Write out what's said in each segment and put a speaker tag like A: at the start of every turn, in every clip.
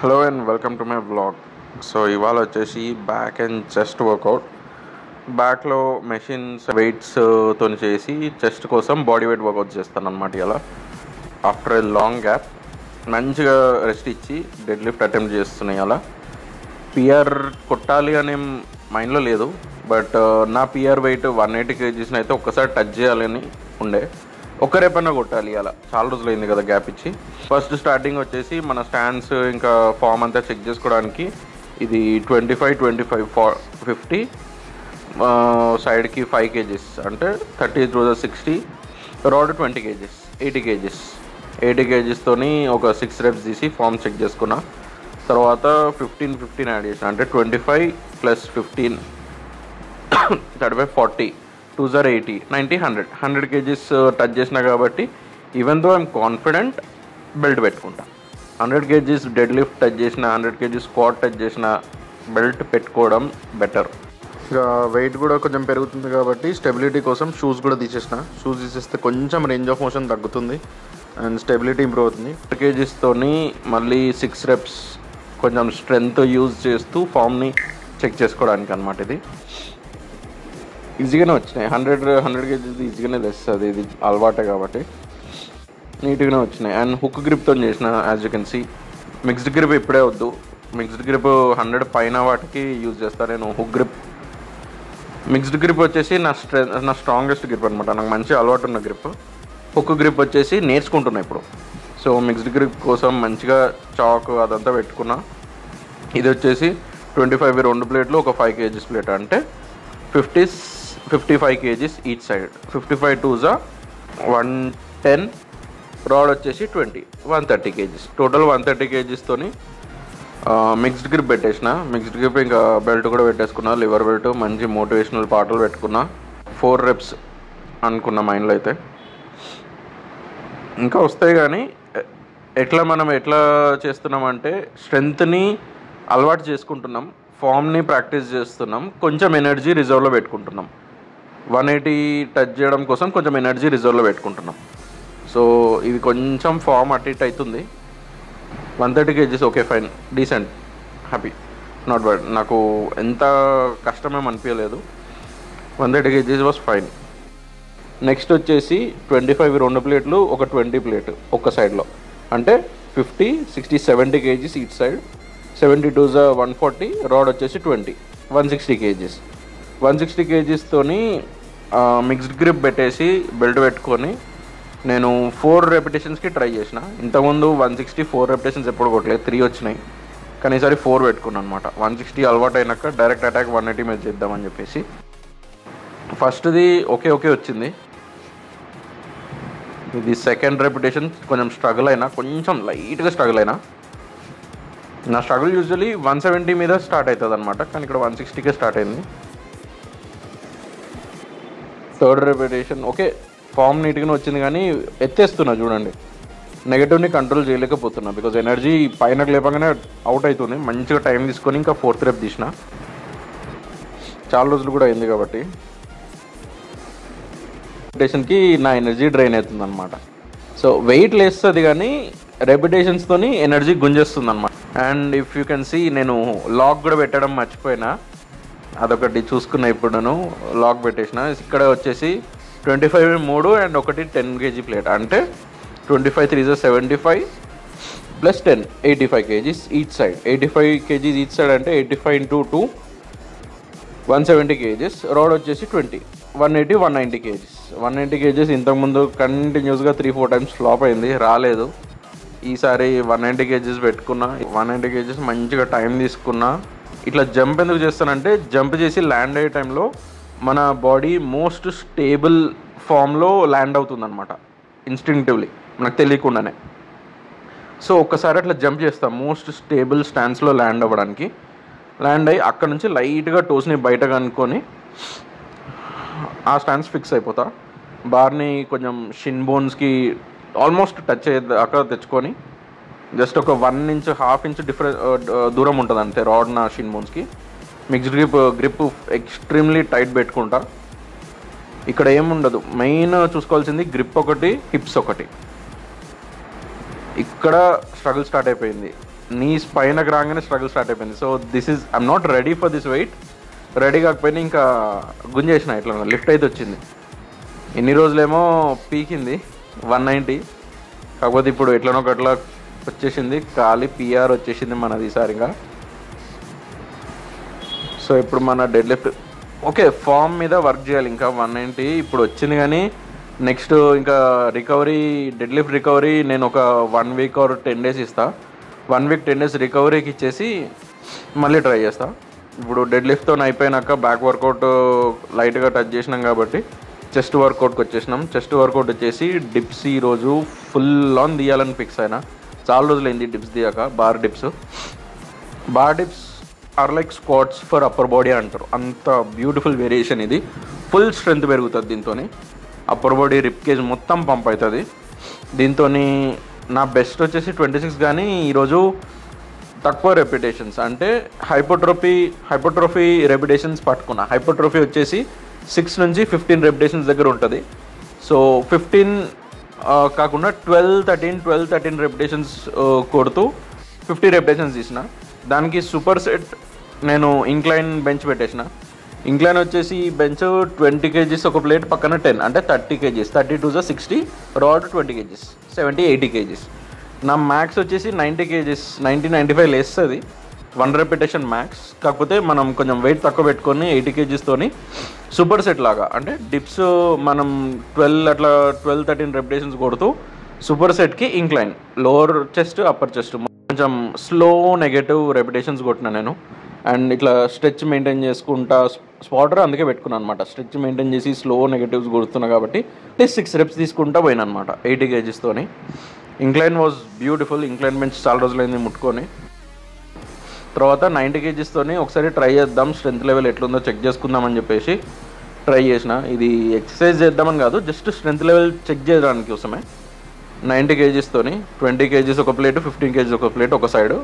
A: Hello and welcome to my blog so ఇవాళ వచ్చేసి back and chest workout బ్యాక్లో machines weights తోని చేసి చెస్ట్ కోసం బాడీ వెయిట్ వర్కౌట్ చేస్తాను అనమాట ఇలా ఆఫ్టర్ ఏ లాంగ్ గ్యాప్ మంచిగా రెస్ట్ ఇచ్చి డెడ్ లిఫ్ట్ అటెంప్ట్ చేస్తున్నాయి అలా పిఆర్ కొట్టాలి అనే మైండ్లో లేదు బట్ uh, నా పిఆర్ వెయిట్ వన్ ఎయిటీ కేజీస్ని అయితే ఒక్కసారి టచ్ చేయాలని ఉండే. ఒక్క రేపన్నా కొట్టాలి అలా. చాలా రోజులైంది కదా గ్యాప్ ఇచ్చి. ఫస్ట్ స్టార్టింగ్ వచ్చేసి మన స్టాండ్స్ ఇంకా ఫామ్ అంతా చెక్ చేసుకోవడానికి ఇది ట్వంటీ ఫైవ్ ట్వంటీ ఫైవ్ ఫా ఫిఫ్టీ సైడ్కి ఫైవ్ కేజీస్ అంటే thirty through sixty rod twenty kgs eighty kgs. Eighty కేజీస్తోని ఒక సిక్స్ రెప్స్ తీసి ఫామ్ చెక్ చేసుకున్నా. తర్వాత ఫిఫ్టీన్ ఫిఫ్టీన్ యాడ్ చేసిన అంటే twenty five plus fifteen thirty five forty two jar eighty ninety hundred. Hundred kgs touch చేసిన కాబట్టి even though I'm confident belt పెట్టుకుంటా. Hundred kgs dead lift touch చేసిన hundred kgs squat touch చేసిన belt పెట్టుకోవడం better ఇక weight కూడా కొంచెం పెరుగుతుంది కాబట్టి స్టెబిలిటీ కోసం షూస్ కూడా తీసేసిన. షూస్ తీసేస్తే కొంచెం రేంజ్ ఆఫ్ మోషన్ తగ్గుతుంది అండ్ స్టెబిలిటీ ఇంప్రూవ్ అవుతుంది. కేజీస్తోని మళ్ళీ సిక్స్ రెప్స్ కొంచెం స్ట్రెంగ్త్ యూజ్ చేస్తూ ఫామ్ని చెక్ చేసుకోవడానికి అనమాట ఇది. ఈజీగానే వచ్చినాయి. హండ్రెడ్ హండ్రెడ్ కేజీస్ ఈజీగానే తెస్తుంది. ఇది అలవాటే కాబట్టి నీట్గానే వచ్చినాయి. అండ్ హుక్ గ్రిప్తో చేసిన as you can see mixed grip ఇప్పుడే వద్దు. మిక్స్డ్ గ్రిప్ హండ్రెడ్ పైన వాటికి యూజ్ చేస్తాను నేను హుక్ గ్రిప్. మిక్స్డ్ గ్రిప్ వచ్చేసి నా స్ట్రె నా స్ట్రాంగెస్ట్ గ్రిప్ అనమాట నాకు మంచి అలవాటు ఉన్న గ్రిప్ హుక్ గ్రిప్ వచ్చేసి నేర్చుకుంటున్నా ఇప్పుడు. సో మిక్స్డ్ గ్రిప్ కోసం మంచిగా చాక్ అదంతా పెట్టుకున్నా. ఇది వచ్చేసి ట్వంటీ ఫైవ్ రెండు ప్లేట్లు ఒక ఫైవ్ కేజీస్ ప్లేట్. అంటే fifty fifty five kgs each side fifty five twos are one ten rod వచ్చేసి twenty one thirty kgs total one thirty కేజీస్తోని mixed grip పెట్టేసిన. మిక్స్డ్ గ్రిప్ ఇంకా బెల్ట్ కూడా పెట్టేసుకున్నా లివర్ బెల్ట్ మంచి మోటివేషనల్ పాటలు పెట్టుకున్నా. Four reps అనుకున్న మైండ్లో అయితే. ఇంకా వస్తాయి కానీ ఎట్లా మనం ఎట్లా చేస్తున్నామంటే స్ట్రెంగ్త్ని అలవాటు చేసుకుంటున్నాం ఫామ్ని ప్రాక్టీస్ చేస్తున్నాం కొంచెం ఎనర్జీ రిజర్వ్లో పెట్టుకుంటున్నాం. వన్ ఎయిటీ టచ్ చేయడం కోసం కొంచెం ఎనర్జీ రిజర్వ్లో పెట్టుకుంటున్నాం. సో ఇది కొంచెం ఫామ్ అటు ఇటు అవుతుంది. One thirty kgs okay fine. Decent. Happy. Not bad. నాకు ఎంత కష్టమేం అనిపించలేదు. One thirty kgs was fine. Next వచ్చేసి ట్వంటీ ఫైవ్ రెండు ప్లేట్లు ఒక ట్వంటీ ప్లేట్ ఒక్క సైడ్లో. అంటే fifty sixty seventy kgs each side. Seventy two one forty rod వచ్చేసి twenty. One sixty kgs. One sixty కేజీస్తోని mixed grip పెట్టేసి బెల్ట్ పెట్టుకొని నేను ఫోర్ రెపిటేషన్స్కి ట్రై చేసిన. ఇంతకుముందు వన్ సిక్స్టీ ఫోర్ రెపిటేషన్స్ ఎప్పుడు కొట్టలేదు త్రీ వచ్చినాయి. కానీ ఈసారి ఫోర్ పెట్టుకున్నాను అనమాట వన్ సిక్స్టీ అలవాటు అయినాక డైరెక్ట్ అటాక్ వన్ ఎయిటీ మీద చేద్దామని చెప్పేసి. ఫస్ట్ది ఓకే ఓకే వచ్చింది. ఇది సెకండ్ రెపిటేషన్ కొంచెం స్ట్రగుల్ అయినా కొంచెం లైట్గా స్ట్రగుల్ అయినా. నా స్ట్రగుల్ యూజువలీ వన్ సెవెంటీ మీద స్టార్ట్ అవుతుంది అనమాట కానీ ఇక్కడ వన్ సిక్స్టీకే స్టార్ట్ అయింది. థర్డ్ రెపిటేషన్ ఓకే ఫామ్ నీట్గానే వచ్చింది కానీ ఎత్తేస్తున్నా చూడండి. నెగటివ్ని కంట్రోల్ చేయలేకపోతున్నా బికాజ్ ఎనర్జీ పైన లేపగానే అవుట్ అవుతుంది. మంచిగా టైం తీసుకొని ఇంకా ఫోర్త్ రేపు తీసిన. చాలా రోజులు కూడా అయింది కాబట్టి. రెపిటేషన్కి నా ఎనర్జీ డ్రైన్ అవుతుంది అనమాట సో వెయిట్ లేస్తుంది కానీ రెపిటేషన్స్తోని ఎనర్జీ గుంజేస్తుంది అనమాట and if you can see నేను లాక్ కూడా పెట్టడం మర్చిపోయినా. అదొకటి చూసుకున్నా ఇప్పుడు నేను లాక్ పెట్టేసిన. ఇక్కడ వచ్చేసి ట్వంటీ ఫైవ్ మూడు అండ్ ఒకటి టెన్ కేజీ ప్లేట్. అంటే ట్వంటీ ఫైవ్ త్రీ జో seventy five plus ten eighty five kgs each side. Eighty five kgs each side అంటే eighty five into two one seventy kgs. Rod వచ్చేసి twenty one eighty one ninety kgs. One ninety kgs ఇంతకుముందు కంటిన్యూస్గా three four times flop అయింది రాలేదు. ఈసారి one ninety kgs పెట్టుకున్నా. One ninety kgs మంచిగా time తీసుకున్నా. ఇట్లా జంప్ ఎందుకు చేస్తానంటే జంప్ చేసి ల్యాండ్ అయ్యే టైంలో మన బాడీ మోస్ట్ స్టేబుల్ ఫామ్లో ల్యాండ్ అవుతుంది అనమాట ఇన్స్టింక్టివ్లీ మనకు తెలియకుండానే. సో ఒక్కసారి అట్లా జంప్ చేస్తాం. మోస్ట్ స్టేబుల్ స్టాండ్స్లో ల్యాండ్ అవ్వడానికి. ల్యాండ్ అయ్యి అక్కడ నుంచి లైట్గా టోస్ని బయట కనుక్కొని ఆ స్టాండ్స్ ఫిక్స్ అయిపోతా. బార్ని కొంచెం షిన్ బోన్స్కి ఆల్మోస్ట్ టచ్ అక్కడ తెచ్చుకొని జస్ట్ ఒక one inch half inch difference దూరం ఉంటుంది అంతే రాడ్ నా షిన్ బోన్స్కి మిక్స్డ్ గ్రిప్ గ్రిప్ ఎక్స్ట్రీమ్లీ టైట్ పెట్టుకుంటా. ఇక్కడ ఏముండదు మెయిన్ చూసుకోవాల్సింది గ్రిప్ ఒకటి హిప్స్ ఒకటి. ఇక్కడ స్ట్రగుల్ స్టార్ట్ అయిపోయింది. నీస్ పైనకి రాగానే స్ట్రగుల్ స్టార్ట్ అయిపోయింది. So this is I'm not ready for this weight ready కాకపోయినా ఇంకా గుంజేసిన ఇట్లా లిఫ్ట్ అయితే వచ్చింది. ఇన్ని రోజులేమో పీకింది వన్ నైంటీ కాకపోతే ఇప్పుడు ఎట్లనో గట్లా వచ్చేసింది. ఖాళీ పిఆర్ వచ్చేసింది మనది ఈసారిగా. సో ఇప్పుడు మన డెడ్ లిఫ్ట్ ఓకే ఫామ్ మీద వర్క్ చేయాలి. ఇంకా వన్ నైంటీ ఇప్పుడు వచ్చింది కానీ నెక్స్ట్ ఇంకా రికవరీ డెడ్ లిఫ్ట్ రికవరీ నేను ఒక one week or ten days ఇస్తా. వన్ వీక్ టెన్ డేస్ రికవరీకి ఇచ్చేసి మళ్ళీ ట్రై చేస్తా. ఇప్పుడు డెడ్ లిఫ్ట్తో అయిపోయినాక బ్యాక్ వర్కౌట్ లైట్గా టచ్ చేసినాం కాబట్టి చెస్ట్ వర్కౌట్కి వచ్చేసినాం. చెస్ట్ వర్కౌట్ వచ్చేసి డిప్స్ ఈరోజు ఫుల్ ఆన్ తీయాలని ఫిక్స్ అయినా. చాలా రోజులైంది dips తీయక bar dips. Bar dips are like squats for upper body అంటారు. అంత బ్యూటిఫుల్ వేరియేషన్ ఇది. ఫుల్ స్ట్రెంత్ పెరుగుతుంది దీంతో అప్పర్ బాడీ రిప్ కేజ్ మొత్తం పంప్ అవుతుంది దీంతో నా బెస్ట్ వచ్చేసి ట్వంటీ సిక్స్ కానీ ఈరోజు తక్కువ రెప్యుటేషన్స్ అంటే హైపోట్రోఫీ హైపోట్రోఫీ రెప్యుటేషన్స్ పట్టుకున్నా. హైపోట్రోఫీ వచ్చేసి సిక్స్ నుంచి ఫిఫ్టీన్ రెప్యుటేషన్స్ దగ్గర ఉంటుంది. సో ఫిఫ్టీన్ కాకుండా twelve thirteen twelve thirteen repetitions కొడుతూ ఫిఫ్టీ రెప్యుటేషన్స్ తీసిన. దానికి సూపర్ సెట్ నేను ఇంక్లైన్ బెంచ్ పెట్టేసిన. ఇంక్లైన్ వచ్చేసి బెంచ్ ట్వంటీ కేజీస్ ఒక ప్లేట్ పక్కన టెన్ అంటే థర్టీ కేజీస్. థర్టీ టూ జా sixty rod twenty kgs. Seventy eighty kgs. నా మ్యాక్స్ వచ్చేసి ninety kgs ninety ninety five లేస్తుంది. వన్ రెపిటేషన్ మ్యాక్స్ కాకపోతే మనం కొంచెం వెయిట్ తక్కువ పెట్టుకొని ఎయిటీ కేజీస్తోని సూపర్ సెట్ లాగా. అంటే డిప్స్ మనం ట్వెల్వ్ అట్లా ట్వెల్వ్ థర్టీన్ రెపిటేషన్స్ కొడుతూ సూపర్ సెట్కి incline. Lower chest upper chest. కొంచెం స్లో నెగటివ్ రెపిటేషన్స్ కొట్టినా నేను. అండ్ ఇట్లా స్ట్రెచ్ మెయింటైన్ చేసుకుంటా స్పాటర్ అందుకే పెట్టుకున్నాను అనమాట స్ట్రెచ్ మెయింటైన్ చేసి స్లో నెగటివ్స్ కొడుతున్నా కాబట్టి సిక్స్ రెప్స్ తీసుకుంటా పోయినా అనమాట eighty కేజీస్తోని incline was beautiful. Incline bench చాలా రోజులైంది ముట్టుకొని. తర్వాత నైంటీ కేజీస్తోని ఒకసారి ట్రై చేద్దాం. స్ట్రెంత్ లెవెల్ ఎట్లుందో చెక్ చేసుకుందామని చెప్పేసి ట్రై చేసిన. ఇది ఎక్సర్సైజ్ చేద్దామని కాదు జస్ట్ స్ట్రెంత్ లెవెల్ చెక్ చేయడానికి కోసమే. నైంటీ కేజీస్తోని ట్వంటీ కేజీస్ ఒక ప్లేట్ ఫిఫ్టీన్ కేజీస్ ఒక ప్లేట్ ఒక సైడ్.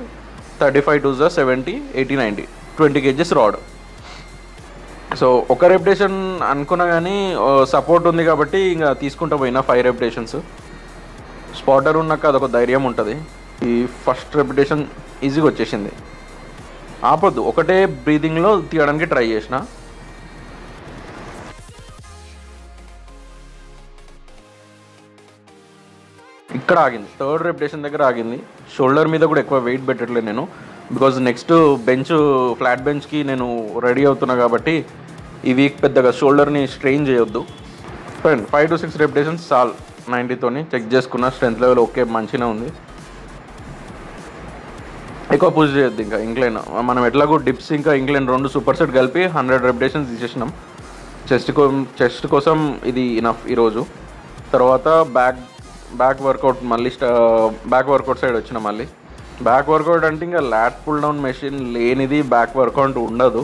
A: థర్టీ ఫైవ్ టూ జా seventy eighty ninety. Twenty kgs rod. So ఒక రెప్యుటేషన్ అనుకున్నా కానీ సపోర్ట్ ఉంది కాబట్టి ఇంకా తీసుకుంటా పోయినా ఫైవ్ రెప్యుటేషన్స్. స్పాటర్ ఉన్నాక అదొక ధైర్యం ఉంటుంది. ఈ ఫస్ట్ రెప్యుటేషన్ ఈజీగా వచ్చేసింది. ఆపొద్దు. ఒకటే బ్రీదింగ్లో తీయడానికి ట్రై చేసిన. ఇక్కడ ఆగింది. థర్డ్ రెప్యుటేషన్ దగ్గర ఆగింది. షోల్డర్ మీద కూడా ఎక్కువ వెయిట్ పెట్టట్లేదు నేను. బికాజ్ నెక్స్ట్ బెంచ్ ఫ్లాట్ బెంచ్కి నేను రెడీ అవుతున్నా కాబట్టి ఈ వీక్ పెద్దగా షోల్డర్ని స్ట్రెయిన్ చేయొద్దు. Friend five to six repetitions చాలు. నైంటీతోని చెక్ చేసుకున్న స్ట్రెంత్ లెవెల్ ఓకే మంచిగా ఉంది. ఎక్కువ పుష్ చేయొద్దు ఇంకా ఇంగ్లాండ్ మనం ఎట్లాగో డిప్స్ ఇంకా ఇంగ్లాండ్ రెండు సూపర్ సెట్ కలిపి హండ్రెడ్ రెప్యుటేషన్స్ తీసేసినాం. చెస్ట్ కో చెస్ట్ కోసం ఇది ఇనఫ్ ఈరోజు. తర్వాత బ్యాక్ బ్యాక్ వర్కౌట్ మళ్ళీ స్టా బ్యాక్ వర్కౌట్ సైడ్ వచ్చిన మళ్ళీ. బ్యాక్ వర్కౌట్ అంటే ఇంకా ల్యాట్ పుల్ డౌన్ మెషిన్ లేనిది బ్యాక్ వర్కౌట్ ఉండదు.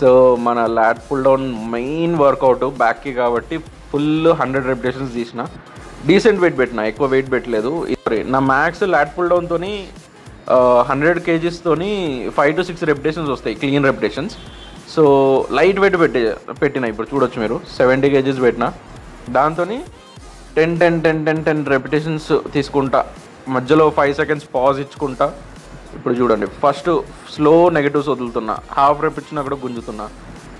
A: సో మన lat pull down main workout బ్యాక్కి కాబట్టి ఫుల్ హండ్రెడ్ రెప్యుటేషన్స్ తీసిన. డీసెంట్ వెయిట్ పెట్టిన ఎక్కువ వెయిట్ పెట్టలేదు. ఇది నా మ్యాక్స్ ల్యాట్ పుల్ డౌన్తోని హండ్రెడ్ కేజీస్తోని ఫైవ్ టు సిక్స్ రెప్యుటేషన్స్ వస్తాయి clean repetitions so light weight పెట్టి పెట్టిన ఇప్పుడు చూడొచ్చు మీరు. సెవెంటీ కేజీస్ పెట్టిన. దాంతో ten ten ten ten ten repetitions తీసుకుంటా. మధ్యలో ఫైవ్ సెకండ్స్ పాజ్ ఇచ్చుకుంటా. ఇప్పుడు చూడండి ఫస్ట్ స్లో నెగటివ్స్ వదులుతున్నా. హాఫ్ రెప్ ఇచ్చినా కూడా గుంజుతున్నా.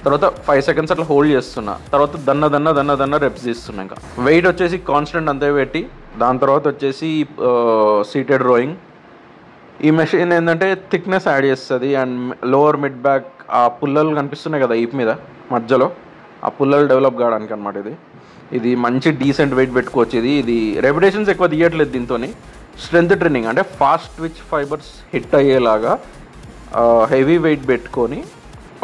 A: తర్వాత ఫైవ్ సెకండ్స్ అట్లా హోల్డ్ చేస్తున్నా. తర్వాత దన్న దన్న దన్న దన్న రెప్స్ తీస్తున్నా ఇంకా. వెయిట్ వచ్చేసి కాన్స్టెంట్ అంతే పెట్టి దాని తర్వాత వచ్చేసి సీటెడ్ రోయింగ్. ఈ మెషిన్ ఏంటంటే థిక్నెస్ యాడ్ చేస్తుంది అండ్ లోవర్ మిడ్ బ్యాక్ ఆ పుల్లలు కనిపిస్తున్నాయి కదా ఈప్ మీద మధ్యలో. ఆ పుల్లలు డెవలప్ కావడానికి అనమాట ఇది. ఇది మంచి డీసెంట్ వెయిట్ పెట్టుకోవచ్చు ఇది. ఇది రెప్యుటేషన్స్ ఎక్కువ తీయట్లేదు దీంతో స్ట్రెంత్ ట్రైనింగ్ అంటే ఫాస్ట్ విచ్ ఫైబర్స్ హిట్ అయ్యేలాగా హెవీ వెయిట్ పెట్టుకొని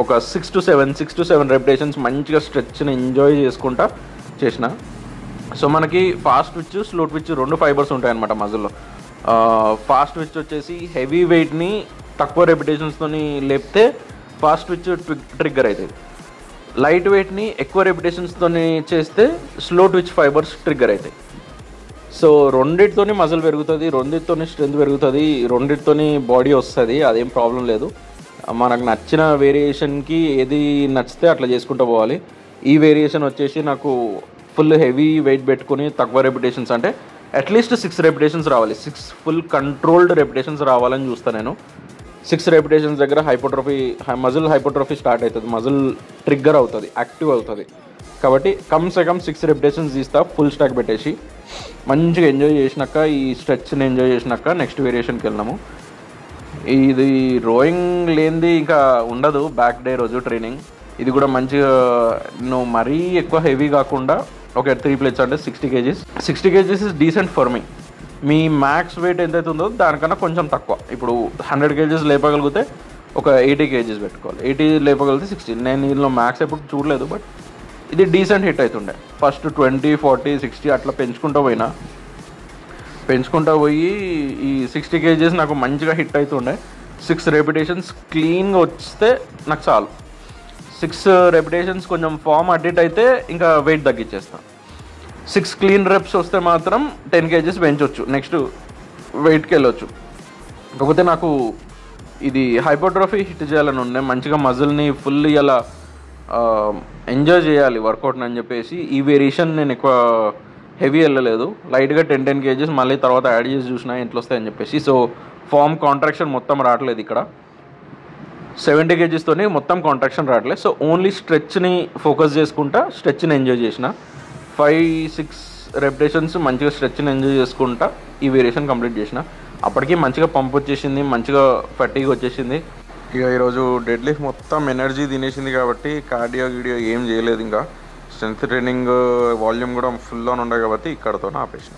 A: ఒక six to seven six to seven repetitions మంచిగా స్ట్రెచ్ని ఎంజాయ్ చేసుకుంటా చేసిన. సో మనకి ఫాస్ట్ విచ్ స్లో విచ్ రెండు ఫైబర్స్ ఉంటాయన్నమాట మజిల్లో ఫాస్ట్ విచ్ వచ్చేసి హెవీ వెయిట్ని తక్కువ రెప్యుటేషన్స్తో లేపితే ఫాస్ట్ విచ్ ట్రిగ్గర్ అవుతుంది లైట్ వెయిట్ని ఎక్కువ రెప్యుటేషన్స్తో చేస్తే స్లో ట్విచ్ ఫైబర్స్ ట్రిగ్గర్ అవుతాయి సో రెండిటితోని మజిల్ పెరుగుతుంది రెండిటితోని స్ట్రెంత్ పెరుగుతుంది రెండిటితోని బాడీ వస్తుంది అదేం ప్రాబ్లం లేదు. మనకు నచ్చిన వేరియేషన్కి ఏది నచ్చితే అట్లా చేసుకుంటూ పోవాలి. ఈ వేరియేషన్ వచ్చేసి నాకు ఫుల్ హెవీ వెయిట్ పెట్టుకుని తక్కువ రెప్యుటేషన్స్ అంటే అట్లీస్ట్ సిక్స్ రెపిటేషన్స్ రావాలి. సిక్స్ ఫుల్ కంట్రోల్డ్ రెపిటేషన్స్ రావాలని చూస్తాను నేను. సిక్స్ రెపిటేషన్స్ దగ్గర హైపోట్రోఫీ మజిల్ హైపోట్రోఫీ స్టార్ట్ అవుతుంది మజిల్ ట్రిగ్గర్ అవుతుంది యాక్టివ్ అవుతుంది. కాబట్టి కమ్ సే కమ్ సిక్స్ రెపిటేషన్స్ తీస్తా ఫుల్ స్టాక్ పెట్టేసి. మంచిగా ఎంజాయ్ చేసినాక ఈ స్ట్రెచ్ని ఎంజాయ్ చేసినాక నెక్స్ట్ వేరియేషన్కి వెళ్ళినాము ఇది రోయింగ్ లేనిది ఇంకా ఉండదు. బ్యాక్ డే రోజు ట్రైనింగ్ ఇది కూడా మంచిగా నువ్వు మరీ ఎక్కువ హెవీ కాకుండా ఒక త్రీ ప్లేట్స్ అంటే sixty kgs sixty kgs is decent for me me max weight ఎంతైతే ఉందో దానికన్నా కొంచెం తక్కువ. ఇప్పుడు హండ్రెడ్ కేజీస్ లేపగలిగితే ఒక ఎయిటీ కేజీస్ పెట్టుకోవాలి. ఎయిటీ లేపగలిగితే సిక్స్టీ నేను దీనిలో మ్యాక్స్ ఎప్పుడు చూడలేదు బట్ ఇది డీసెంట్ హిట్ అవుతుండే ఫస్ట్ ట్వంటీ ఫార్టీ సిక్స్టీ అట్లా పెంచుకుంటూ పోయినా. పెంచుకుంటూ పోయి ఈ సిక్స్టీ కేజీస్ నాకు మంచిగా హిట్ అవుతుండే సిక్స్ రెపిటేషన్స్ క్లీన్గా వస్తే నాకు చాలు. సిక్స్ రెపిటేషన్స్ కొంచెం ఫామ్ అడిట్ అయితే ఇంకా వెయిట్ తగ్గించేస్తాను సిక్స్ క్లీన్ రెప్స్ వస్తే మాత్రం టెన్ కేజీస్ పెంచవచ్చు నెక్స్ట్ వెయిట్కి వెళ్ళొచ్చు. కాకపోతే నాకు ఇది హైపోట్రోఫీ హిట్ చేయాలని ఉండే మంచిగా మజిల్ని ఫుల్ ఇలా ఎంజాయ్ చేయాలి వర్కౌట్ని అని చెప్పేసి. ఈ వేరియేషన్ నేను ఎక్కువ హెవీ వెళ్ళలేదు. లైట్గా టెన్ టెన్ కేజీస్ మళ్ళీ తర్వాత యాడ్ చేసి చూసినా ఎట్లా వస్తాయని చెప్పేసి. సో ఫామ్ కాంట్రాక్షన్ మొత్తం రావట్లేదు ఇక్కడ. సెవెంటీ కేజీస్తోని మొత్తం కాంట్రాక్షన్ రావట్లేదు. సో ఓన్లీ స్ట్రెచ్ని ఫోకస్ చేసుకుంటా స్ట్రెచ్ని ఎంజాయ్ చేసిన. ఫైవ్ సిక్స్ రెపిటేషన్స్ మంచిగా స్ట్రెచ్ని ఎంజాయ్ చేసుకుంటా ఈ వేరియేషన్ కంప్లీట్ చేసిన. అప్పటికి మంచిగా పంప్ వచ్చేసింది మంచిగా ఫటీగ్ వచ్చేసింది. ఇక ఈరోజు డెడ్ లిఫ్ట్ మొత్తం ఎనర్జీ తినేసింది కాబట్టి కార్డియో గీడియో ఏం చేయలేదు ఇంకా. స్ట్రెంత్ ట్రైనింగ్ వాల్యూమ్ కూడా ఫుల్ ఆన్ ఉండే కాబట్టి ఇక్కడతో ఆపేసిన.